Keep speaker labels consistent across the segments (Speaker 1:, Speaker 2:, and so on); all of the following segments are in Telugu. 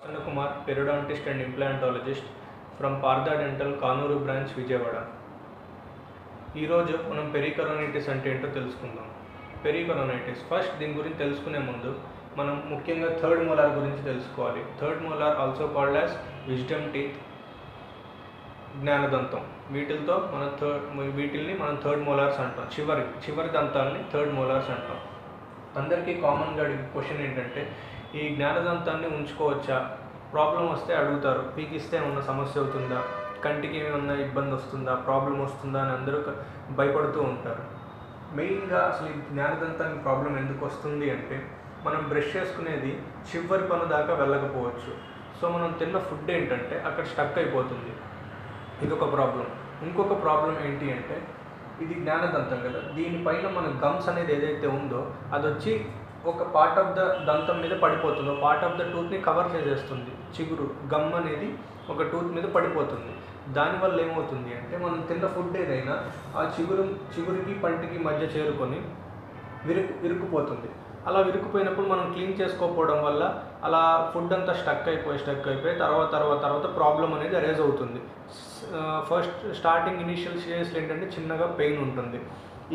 Speaker 1: Prasanna Kumar periodontist and implantologist from Partha dental Kanuru branch Vijayawada. ఈరోజు మనం పెరికరోనైటిస్ అంటే ఏంటో తెలుసుకుందాం. పెరికరోనైటిస్ ఫస్ట్ దీని గురించి తెలుసుకునే ముందు మనం ముఖ్యంగా థర్డ్ మోలార్ గురించి తెలుసుకోవాలి. Third molar also called as wisdom teeth జ్ఞానదంతం. వీటితో మన థర్డ్ వీటిల్ని మనం థర్డ్ మోలార్స్ అంటాం. చివరి చివరి దంతాలని థర్డ్ మోలార్స్ అంటాం. అందరికీ కామన్గా అడిగే క్వశ్చన్ ఏంటంటే ఈ జ్ఞానదంతాన్ని ఉంచుకోవచ్చా? ప్రాబ్లం వస్తే అడుగుతారు. పీకిస్తే ఉన్న సమస్య అవుతుందా? కంటికి ఏమైనా ఇబ్బంది వస్తుందా? ప్రాబ్లం వస్తుందా అని అందరూ భయపడుతూ ఉంటారు. మెయిన్గా అసలు ఈ జ్ఞానదంతానికి ప్రాబ్లం ఎందుకు వస్తుంది అంటే మనం బ్రష్ చేసుకునేది చివరి పను దాకా వెళ్ళకపోవచ్చు. సో మనం తిన్న ఫుడ్ ఏంటంటే అక్కడ స్టక్ అయిపోతుంది. ఇది ఒక ప్రాబ్లం. ఇంకొక ప్రాబ్లం ఏంటి అంటే ఇది జ్ఞానదంతం కదా. దీనిపైన మన గమ్స్ అనేది ఏదైతే ఉందో అది వచ్చి ఒక పార్ట్ ఆఫ్ ద దంతం మీద పడిపోతుంది. పార్ట్ ఆఫ్ ద టూత్ని కవర్ చేసేస్తుంది. చిగురు గమ్ అనేది ఒక టూత్ మీద పడిపోతుంది. దానివల్ల ఏమవుతుంది అంటే మనం తిన్న ఫుడ్ ఏదైనా ఆ చిగురు చిగురికి పంటికి మధ్య చేరుకొని విరుకు విరుక్కుపోతుంది. అలా విరుక్కుపోయినప్పుడు మనం క్లీన్ చేసుకోకపోవడం వల్ల అలా ఫుడ్ అంతా స్టక్ అయిపోయి స్టక్ అయిపోయి తర్వాత తర్వాత తర్వాత ప్రాబ్లం అనేది అరేజ్ అవుతుంది. ఫస్ట్ స్టార్టింగ్ ఇనిషియల్ స్టేజ్లో ఏంటంటే చిన్నగా పెయిన్ ఉంటుంది.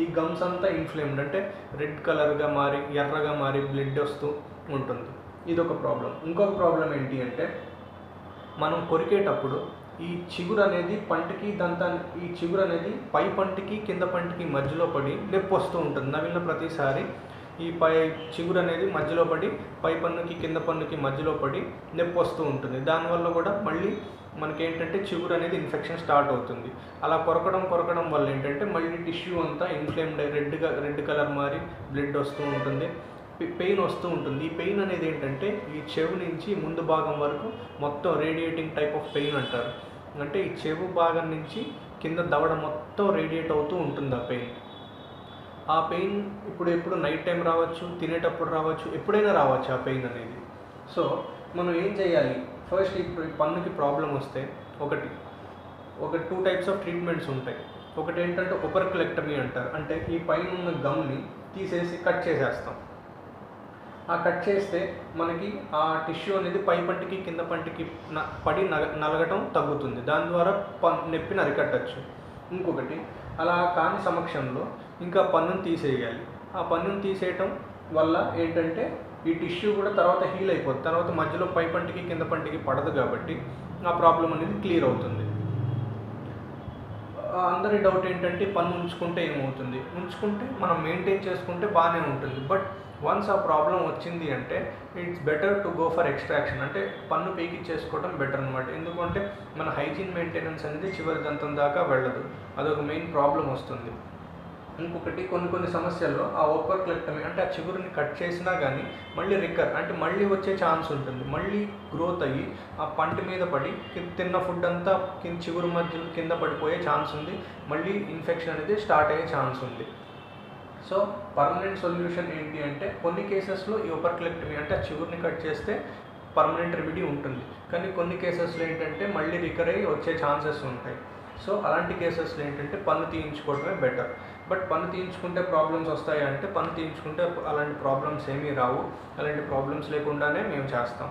Speaker 1: ఈ గమ్స్ అంతా ఇన్ఫ్లేమ్డ్ అంటే రెడ్ కలర్గా మారి ఎర్రగా మారి బ్లడ్ వస్తూ ఉంటుంది. ఇది ఒక ప్రాబ్లం ఇంకొక ప్రాబ్లం ఏంటి అంటే మనం కొరికేటప్పుడు ఈ చిగురు అనేది పంటికి దంతా ఈ చిగురు అనేది పై పంటికి కింద పంటికి మధ్యలో పడి నొప్పి వస్తూ ఉంటుంది. నవ్విన ప్రతిసారి ఈ పై చిగురు అనేది మధ్యలో పడి పై పన్నుకి కింద పన్నుకి మధ్యలో పడి నొప్పి వస్తూ ఉంటుంది. దానివల్ల కూడా మళ్ళీ మనకి ఏంటంటే చిగురు అనేది ఇన్ఫెక్షన్ స్టార్ట్ అవుతుంది. అలా కొరకడం కొరకడం వల్ల ఏంటంటే మళ్ళీ టిష్యూ అంతా ఇన్ఫ్లేమ్డ్ రెడ్గా రెడ్ కలర్ మారి బ్లడ్ వస్తూ ఉంటుంది. పెయిన్ వస్తూ ఉంటుంది. ఈ పెయిన్ అనేది ఏంటంటే ఈ చెవు నుంచి ముందు భాగం వరకు మొత్తం రేడియేటింగ్ టైప్ ఆఫ్ పెయిన్ అంటారు. అంటే ఈ చెవు భాగం నుంచి కింద దవడ మొత్తం రేడియేట్ అవుతూ ఉంటుంది ఆ పెయిన్. ఆ పెయిన్ ఇప్పుడు ఎప్పుడు నైట్ టైం రావచ్చు తినేటప్పుడు రావచ్చు ఎప్పుడైనా రావచ్చు ఆ పెయిన్ అనేది. సో మనం ఏం చేయాలి? ఫస్ట్ ఇప్పుడు పన్నుకి ప్రాబ్లం వస్తే ఒకటి ఒక టూ టైప్స్ ఆఫ్ ట్రీట్మెంట్స్ ఉంటాయి. ఒకటి ఏంటంటే ఉపర్కులెక్టమీ అంటారు. అంటే ఈ పైన ఉన్న గమ్ని తీసేసి కట్ చేసేస్తాం. ఆ కట్ చేస్తే మనకి ఆ టిష్యూ అనేది పై పంటికి కింద పంటికి పడి నగ నలగటం తగ్గుతుంది. దాని ద్వారా పన్ నొప్పిని అరికట్టచ్చు. ఇంకొకటి అలా కాని సమక్షంలో ఇంకా పన్నును తీసేయాలి. ఆ పన్నును తీసేయటం వల్ల ఏంటంటే ఈ టిష్యూ కూడా తర్వాత హీల్ అయిపోతుంది తర్వాత మధ్యలో పై పంటికి కింద పంటికి పడదు కాబట్టి ఆ ప్రాబ్లం అనేది క్లియర్ అవుతుంది. అందరి డౌట్ ఏంటంటే పన్ను ఉంచుకుంటే ఏమవుతుంది? ఉంచుకుంటే మనం మెయింటైన్ చేసుకుంటే బాగానే ఉంటుంది. బట్ వన్స్ ఆ ప్రాబ్లం వచ్చింది అంటే it's better to go for extraction. అంటే పన్ను పీకిచ్చేసుకోవడం బెటర్ అనమాట ఎందుకంటే మన హైజీన్ మెయింటెనెన్స్ అనేది చివరి దంతం దాకా వెళ్ళదు. అదొక మెయిన్ ప్రాబ్లం వస్తుంది. ఇంకొకటి కొన్ని కొన్ని సమస్యల్లో ఆ ఓపర్ క్లెక్టమీ అంటే ఆ చిగురుని కట్ చేసినా కానీ మళ్ళీ రికర్ అంటే మళ్ళీ వచ్చే ఛాన్స్ ఉంటుంది. మళ్ళీ గ్రోత్ అయ్యి ఆ పంట మీద పడి తిన్న ఫుడ్ అంతా కింద చిగురు మధ్య కింద పడిపోయే ఛాన్స్ ఉంది. మళ్ళీ ఇన్ఫెక్షన్ అనేది స్టార్ట్ అయ్యే ఛాన్స్ ఉంది. సో పర్మనెంట్ సొల్యూషన్ ఏంటి అంటే కొన్ని కేసెస్లో ఈ ఓపర్ క్లెక్టమీ అంటే ఆ చిగురుని కట్ చేస్తే పర్మనెంట్ రెమెడీ ఉంటుంది. కానీ కొన్ని కేసెస్లో ఏంటంటే మళ్ళీ రికర్ అయ్యి వచ్చే ఛాన్సెస్ ఉంటాయి. సో అలాంటి కేసెస్లో ఏంటంటే పన్ను తీయించుకోవడమే బెటర్. బట్ పన్ను తీయించుకుంటే ప్రాబ్లమ్స్ వస్తాయి అంటే పన్ను తీయించుకుంటే అలాంటి ప్రాబ్లమ్స్ ఏమీ రావు. అలాంటి ప్రాబ్లమ్స్ లేకుండానే మేము చేస్తాం.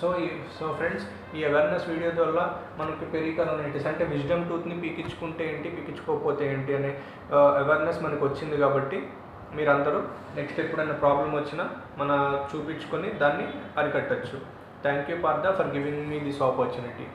Speaker 1: సో ఈ సో ఫ్రెండ్స్ ఈ అవేర్నెస్ వీడియో వల్ల మనకి పెరికరోనైటిస్ అంటే విజ్డమ్ టూత్ని పీకించుకుంటే ఏంటి? పీకించుకోకపోతే ఏంటి? అనే అవేర్నెస్ మనకు వచ్చింది కాబట్టి మీరందరూ నెక్స్ట్ ఎప్పుడైనా ప్రాబ్లం వచ్చినా మన చూపించుకొని దాన్ని అరికట్టచ్చు. Thank you Partha for giving me this opportunity